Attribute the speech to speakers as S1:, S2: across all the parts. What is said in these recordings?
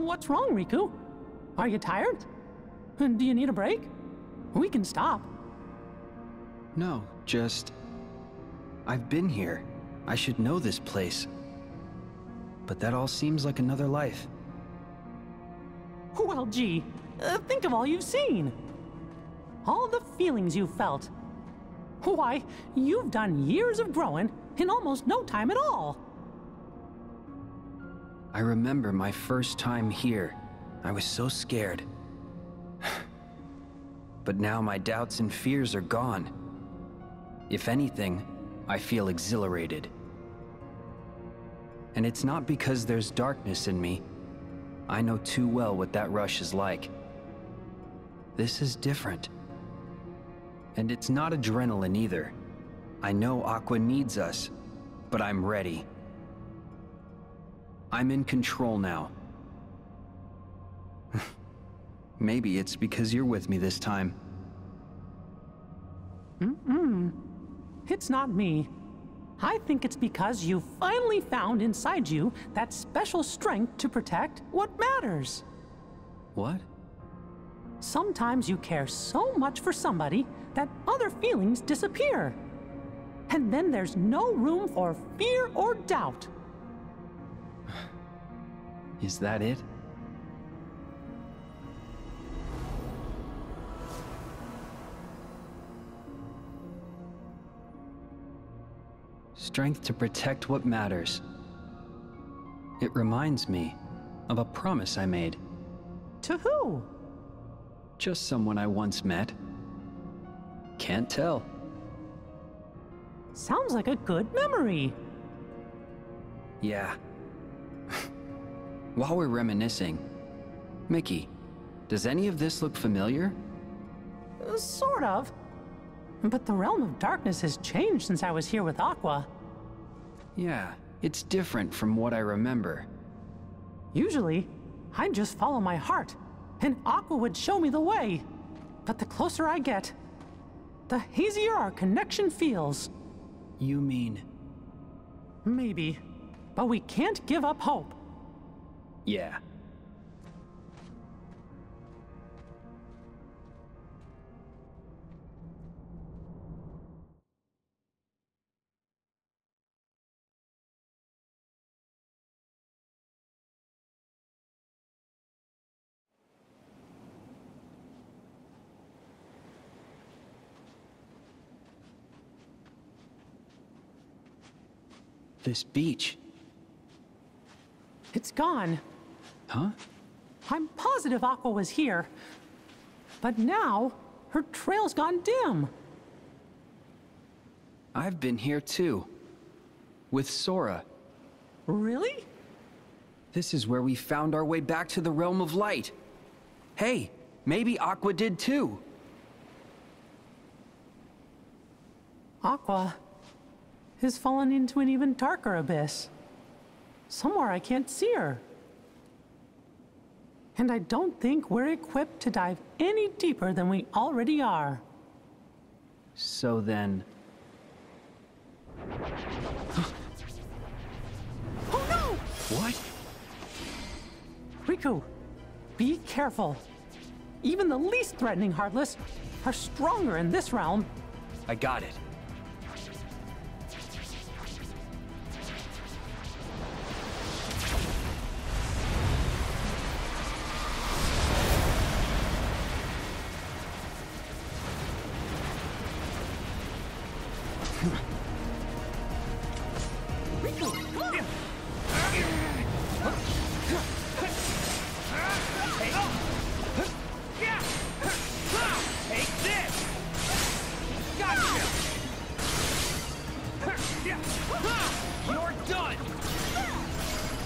S1: What's wrong, Riku? Are you tired? Do you need a break? We can stop.
S2: No, just... I've been here. I should know this place. But that all seems like another life.
S1: Well, gee, uh, think of all you've seen. All the feelings you've felt. Why, you've done years of growing in almost no time at all.
S2: I remember my first time here. I was so scared. but now my doubts and fears are gone. If anything, I feel exhilarated. And it's not because there's darkness in me. I know too well what that rush is like. This is different. And it's not adrenaline either. I know Aqua needs us, but I'm ready. I'm in control now. Maybe it's because you're with me this time.
S1: Mm-mm. It's not me. I think it's because you finally found inside you that special strength to protect what matters.
S2: What?
S1: Sometimes you care so much for somebody that other feelings disappear. And then there's no room for fear or doubt.
S2: Is that it? Strength to protect what matters. It reminds me of a promise I made.
S1: To who?
S2: Just someone I once met. Can't tell.
S1: Sounds like a good memory.
S2: Yeah. While we're reminiscing, Mickey, does any of this look familiar?
S1: Uh, sort of. But the Realm of Darkness has changed since I was here with Aqua.
S2: Yeah, it's different from what I remember.
S1: Usually, I'd just follow my heart, and Aqua would show me the way. But the closer I get, the hazier our connection feels.
S2: You mean...
S1: Maybe. But we can't give up hope.
S2: Yeah. This beach.
S1: It's gone.
S2: Huh?
S1: I'm positive Aqua was here. But now, her trail's gone dim.
S2: I've been here too. With Sora.
S1: Really?
S2: This is where we found our way back to the Realm of Light. Hey, maybe Aqua did too.
S1: Aqua has fallen into an even darker abyss. Somewhere I can't see her. And I don't think we're equipped to dive any deeper than we already are.
S2: So then...
S1: oh no!
S2: What?
S1: Riku, be careful. Even the least threatening Heartless are stronger in this realm.
S2: I got it.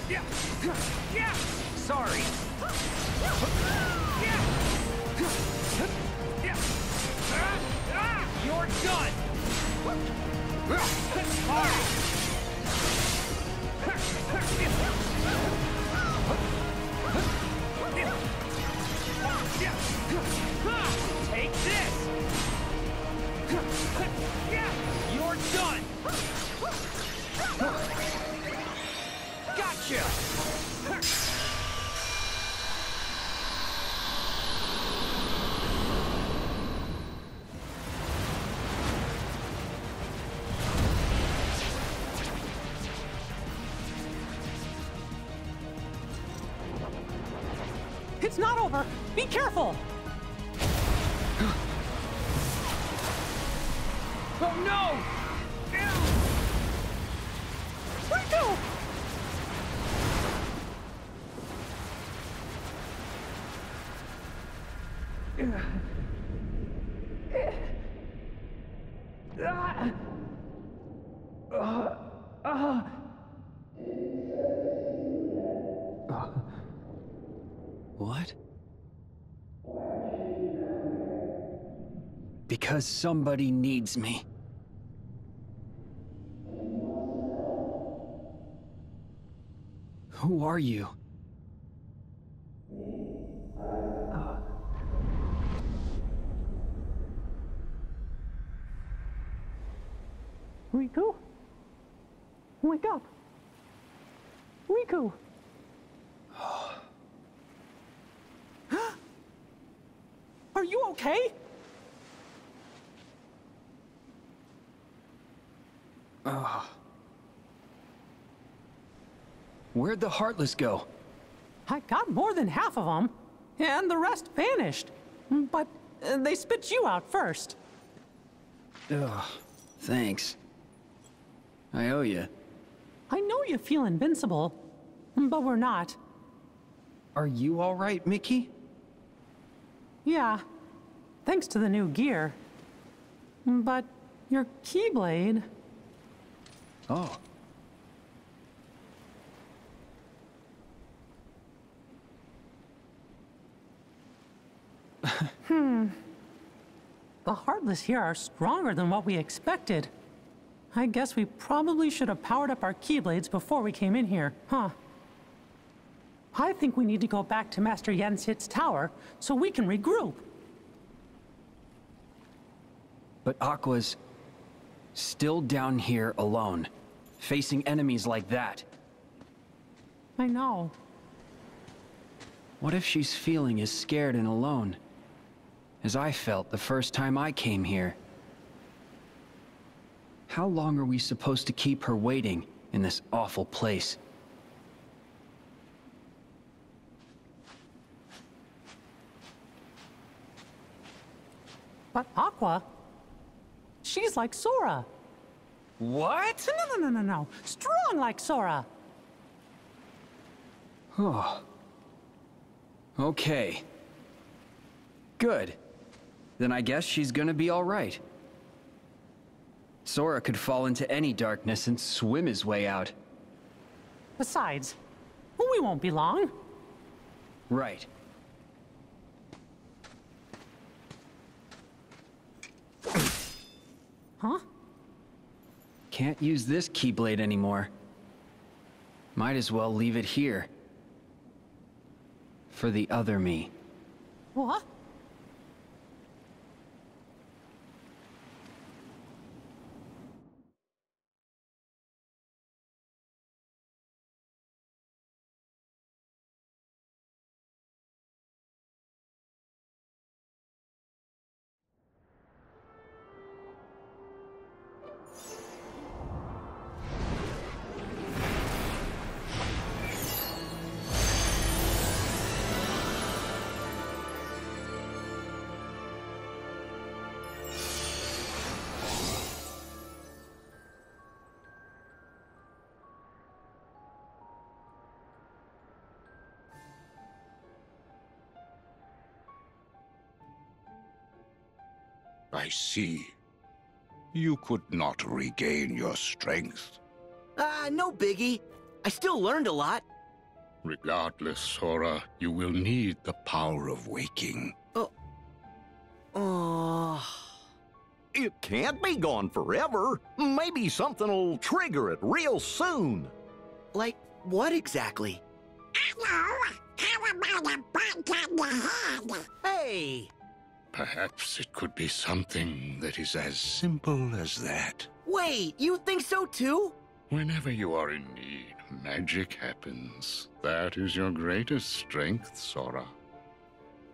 S2: Sorry. You're done! Take this! You're done! Gotcha!
S1: It's not over! Be careful!
S2: oh no! Because somebody needs me. Who are you?
S1: Riku? Wake up. Riku! Are you okay?
S2: Where'd the Heartless go?
S1: I got more than half of them, and the rest vanished. But uh, they spit you out first.
S2: Ugh, thanks. I owe you.
S1: I know you feel invincible, but we're not.
S2: Are you alright, Mickey?
S1: Yeah, thanks to the new gear. But your Keyblade.
S2: Oh. Hmm.
S1: The Heartless here are stronger than what we expected. I guess we probably should have powered up our Keyblades before we came in here, huh? I think we need to go back to Master Yen Sid's tower so we can regroup.
S2: But Aqua's still down here alone, facing enemies like that.
S1: I know.
S2: What if she's feeling as scared and alone as I felt the first time I came here? How long are we supposed to keep her waiting in this awful place?
S1: But Aqua, she's like Sora.
S2: What?
S1: No, no, no, no, no. Strong like Sora.
S2: Oh. Okay. Good. Then I guess she's gonna be alright. Sora could fall into any darkness and swim his way out.
S1: Besides, we won't be long.
S2: Right.
S1: Huh?
S2: Can't use this Keyblade anymore. Might as well leave it here. For the other me.
S1: What?
S3: I see. You could not regain your strength.
S4: Ah, no biggie. I still learned a lot.
S3: Regardless, Sora, you will need the power of waking.
S4: Oh.
S5: It can't be gone forever. Maybe something'll trigger it real soon.
S4: Like, what exactly? Hey!
S3: Perhaps it could be something that is as simple as that.
S4: Wait, you think so too?
S3: Whenever you are in need, magic happens. That is your greatest strength, Sora.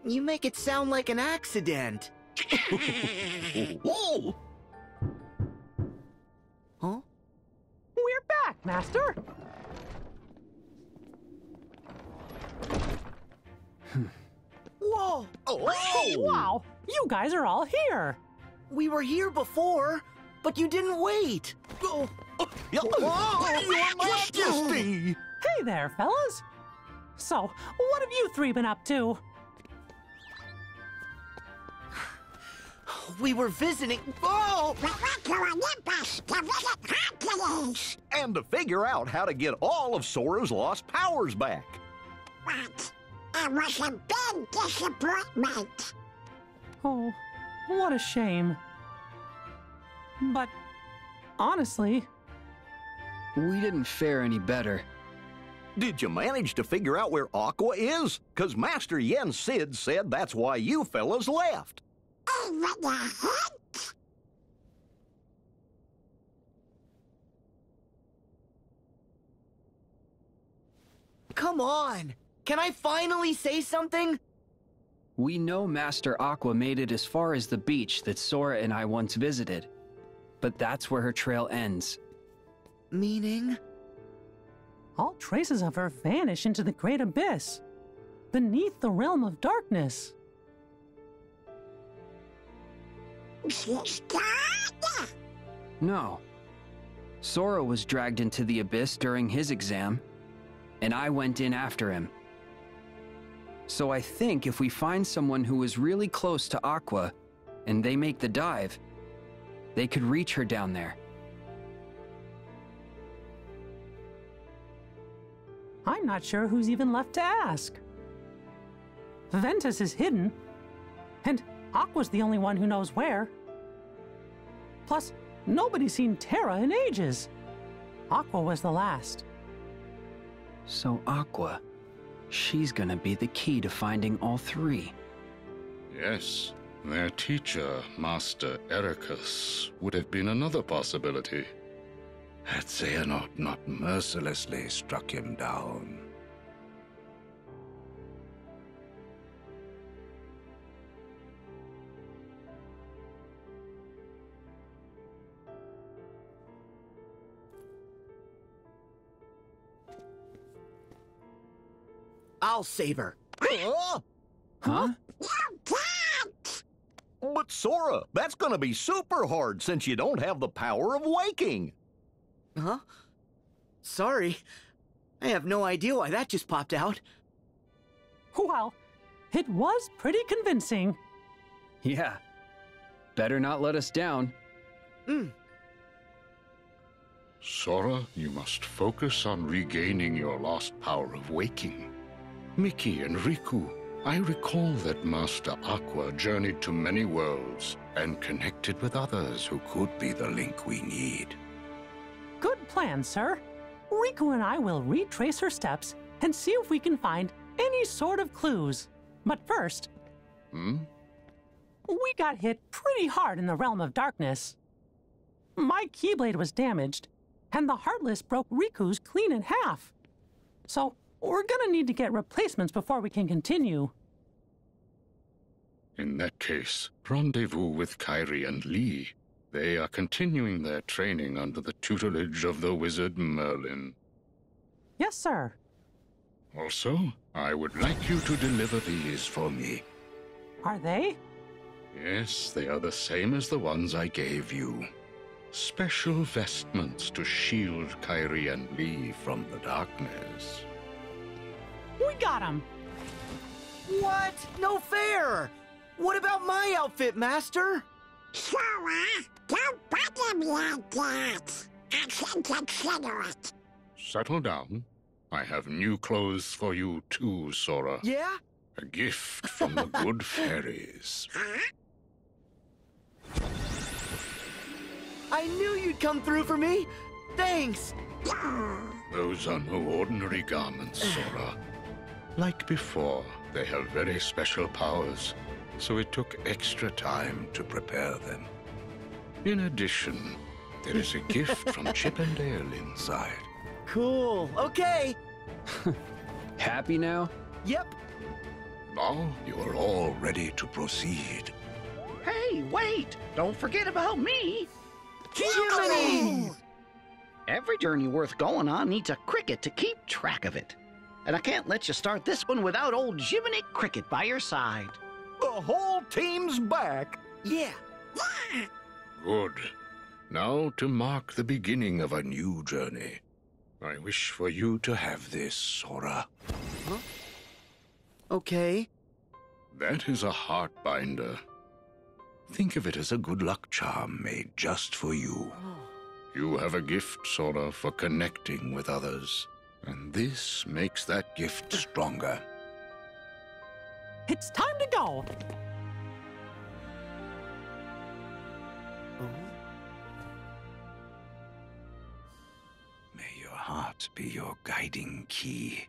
S4: You make it sound like an accident.
S5: Whoa!
S4: Huh?
S1: We're back, Master.
S4: Oh!
S5: Oh!
S1: Wow, you guys are all here.
S4: We were here before, but you didn't wait. Oh, uh,
S5: Yeah, Your Majesty!
S1: Hey there, fellas. So, what have you three been up to?
S4: we were visiting. Oh!
S6: We went to Olympus to visit Hercules.
S5: And to figure out how to get all of Sora's lost powers back.
S6: But it was a big disappointment.
S1: Oh, what a shame. But, honestly,
S2: We didn't fare any better.
S5: Did you manage to figure out where Aqua is? Cause Master Yen Sid said that's why you fellas left.
S6: Even a hint?
S4: Come on! Can I finally say something?
S2: We know Master Aqua made it as far as the beach that Sora and I once visited. But that's where her trail ends.
S4: Meaning?
S1: all traces of her vanish into the great abyss, beneath the realm of darkness.
S6: She's?
S2: No. Sora was dragged into the abyss during his exam, and I went in after him. So I think if we find someone who is really close to Aqua, and they make the dive, they could reach her down there.
S1: I'm not sure who's even left to ask. Ventus is hidden, and Aqua's the only one who knows where. Plus, nobody's seen Terra in ages. Aqua was the last.
S2: So Aqua, she's gonna be the key to finding all three.
S3: Yes, their teacher, Master Eraqus, would have been another possibility. Had Xehanort not mercilessly struck him down.
S4: I'll save her.
S5: Huh?
S2: Huh?
S5: But Sora, that's gonna be super hard since you don't have the power of waking.
S4: Huh? Sorry. I have no idea why that just popped out.
S1: Well, it was pretty convincing.
S2: Yeah. Better not let us down. Hmm.
S3: Sora, you must focus on regaining your lost power of waking. Mickey and Riku, I recall that Master Aqua journeyed to many worlds and connected with others who could be the link we need.
S1: Good plan, sir. Riku and I will retrace her steps and see if we can find any sort of clues. But first,
S3: Hmm?
S1: we got hit pretty hard in the realm of darkness. My Keyblade was damaged, and the Heartless broke Riku's clean in half. So, we're gonna need to get replacements before we can continue.
S3: In that case, rendezvous with Kairi and Lea. They are continuing their training under the tutelage of the wizard Merlin.
S1: Yes, sir.
S3: Also, I would like you to deliver these for me.
S1: Are they?
S3: Yes, they are the same as the ones I gave you. Special vestments to shield Kairi and Lea from the darkness.
S1: We got him!
S4: What? No fair! What about my outfit, Master?
S6: Sora, don't bother me like that. I can consider it.
S3: Settle down. I have new clothes for you too, Sora.
S4: Yeah?
S3: A gift from the good fairies.
S6: Huh?
S4: I knew you'd come through for me! Thanks!
S3: Those are no ordinary garments, Sora. Like before, they have very special powers, so it took extra time to prepare them. In addition, there is a gift from Chip and Dale inside.
S4: Cool. Okay.
S2: Happy now?
S4: Yep.
S3: Now you are all ready to proceed.
S7: Hey, wait! Don't forget about me!
S4: Jiminy!
S7: Every journey worth going on needs a cricket to keep track of it. And I can't let you start this one without old Jiminy Cricket by your side.
S5: The whole team's back.
S4: Yeah.
S3: Good. Now to mark the beginning of a new journey. I wish for you to have this, Sora. Huh?
S4: Okay.
S3: That is a heart binder. Think of it as a good luck charm made just for you. Oh. You have a gift, Sora, for connecting with others. And this makes that gift stronger.
S1: It's time to go.
S3: May your heart be your guiding key.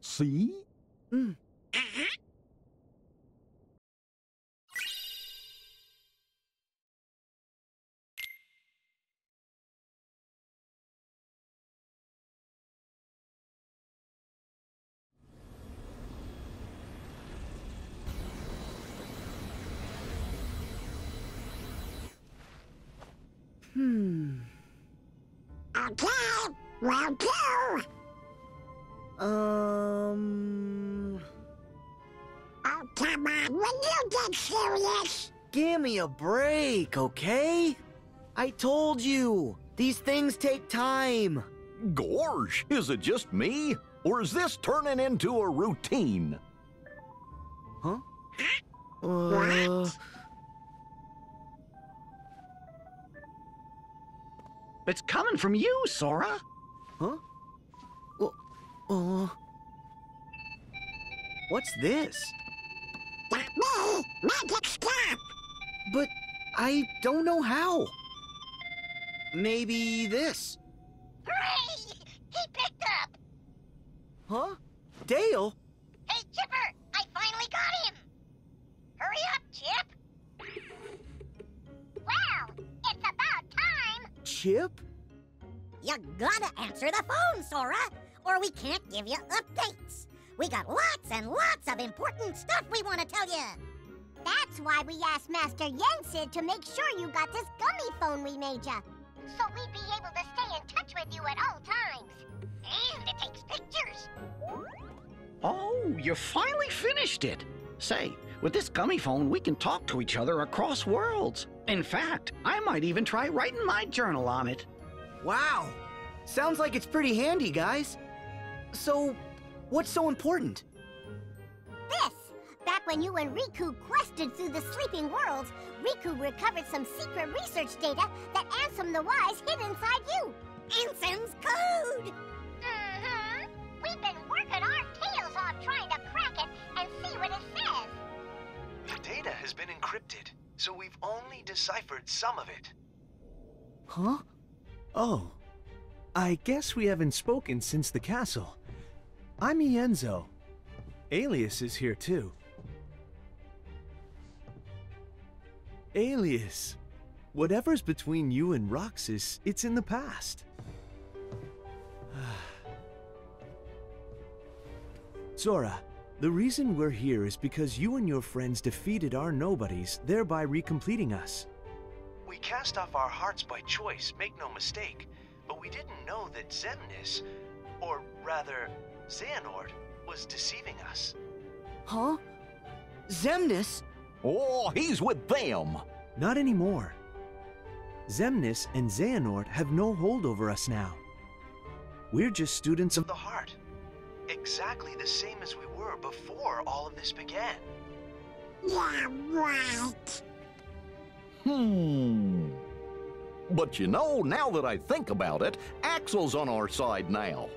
S5: See?
S6: Okay, come on, you get serious.
S4: Give me a break, okay? I told you, these things take time.
S5: Gorge, is it just me? Or is this turning into a routine?
S4: Huh? Uh,
S7: It's coming from you, Sora.
S4: huh? Uh, uh, what's this?
S6: Me, magic stop.
S4: But I don't know how. Maybe this.
S6: Hooray! He picked up.
S4: Huh? Dale?
S6: Hey, Chipper, I finally got him. Hurry up, Chip. Well, it's about time.
S4: Chip?
S6: You gotta answer the phone, Sora, or we can't give you updates. We got lots and lots of important stuff we want to tell you. That's why we asked Master Yen Sid to make sure you got this gummy phone we made you. So we'd be able to stay in touch with you at all times. And it takes pictures.
S7: Oh, you finally finished it. Say, with this gummy phone, we can talk to each other across worlds. In fact, I might even try writing my journal on it.
S4: Wow. Sounds like it's pretty handy, guys. So, what's so important?
S6: This! Back when you and Riku quested through the sleeping worlds, Riku recovered some secret research data that Ansem the Wise hid inside you. Ansem's code! Mm-hmm. We've been working our tails off trying to crack it and see what it says.
S8: The data has been encrypted, so we've only deciphered some of it.
S9: Huh? Oh. I guess we haven't spoken since the castle. I'm Ienzo. Aeleus is here too. Aeleus. Whatever's between you and Roxas, it's in the past. Sora, the reason we're here is because you and your friends defeated our nobodies, thereby recompleting us.
S8: We cast off our hearts by choice, make no mistake, but we didn't know that Xemnas, or rather, Xehanort, was deceiving us.
S4: Huh? Xemnas?
S5: Oh, he's with them.
S9: Not anymore. Xemnas and Xehanort have no hold over us now. We're just students of
S8: Of the heart. Exactly the same as we were before all of this began.
S6: Yeah, right.
S5: Hmm. But you know, now that I think about it, Axel's on our side now.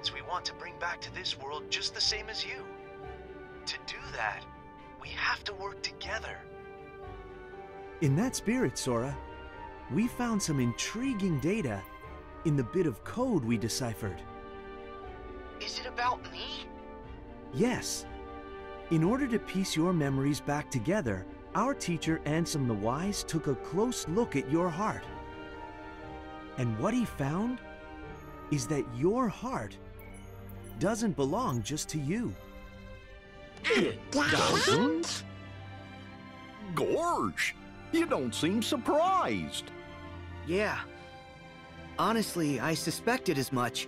S8: Friends we want to bring back to this world just the same as you. To do that, we have to work together.
S9: In that spirit, Sora, we found some intriguing data in the bit of code we deciphered.
S8: Is it about me?
S9: Yes. In order to piece your memories back together, our teacher Ansem the Wise took a close look at your heart. And what he found is that your heart doesn't belong just to you.
S5: It Doesn't? Gorge, you don't seem surprised.
S4: Yeah. Honestly, I suspected as much.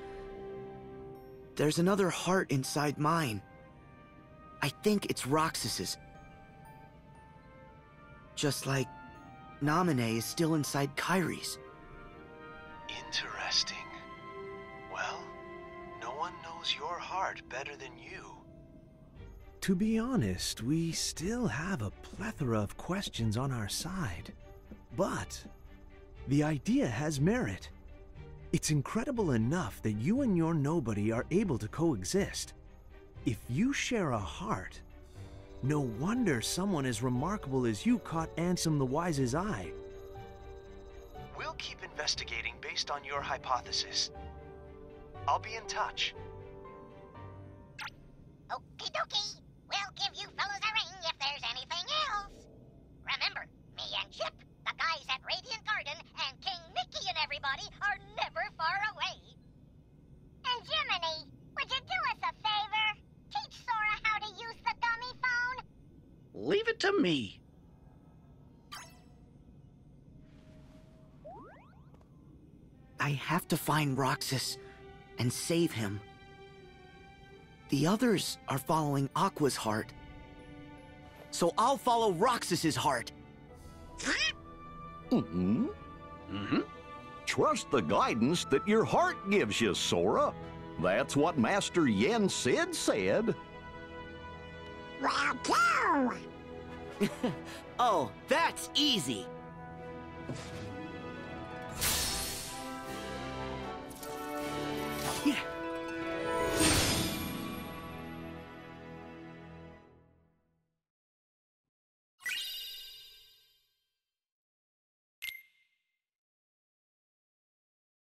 S4: there's another heart inside mine. I think it's Roxas's. Just like Naminé is still inside Kairi's.
S8: Interesting. Well, no one knows your heart better than you.
S9: To be honest, we still have a plethora of questions on our side. But the idea has merit. It's incredible enough that you and your nobody are able to coexist. If you share a heart, no wonder someone as remarkable as you caught Ansem the Wise's eye.
S8: We'll keep investigating based on your hypothesis. I'll be in touch.
S6: Okie dokie. We'll give you fellas a ring if there's anything else. Remember, me and Chip, the guys at Radiant Garden, and King Mickey and everybody are never far away. And Jiminy, would you do us a favor? Teach Sora how to use the gummy phone?
S7: Leave it to me.
S4: I have to find Roxas and save him. The others are following Aqua's heart. So I'll follow Roxas's heart.
S5: Mm-hmm.
S7: Mm-hmm.
S5: Trust the guidance that your heart gives you, Sora. That's what Master Yen Sid said.
S6: Well, too.
S4: Oh, that's easy.